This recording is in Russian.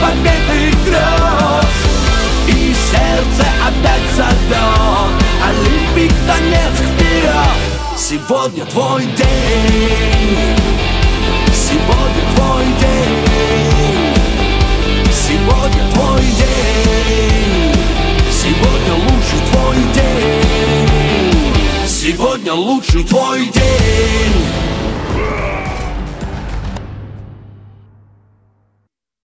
победы грез И сердце опять зовет Олимпик, Донецк, вперед. Сегодня твой день. Сегодня твой день. Сегодня твой день. Сегодня лучший твой день. Сегодня лучший твой день.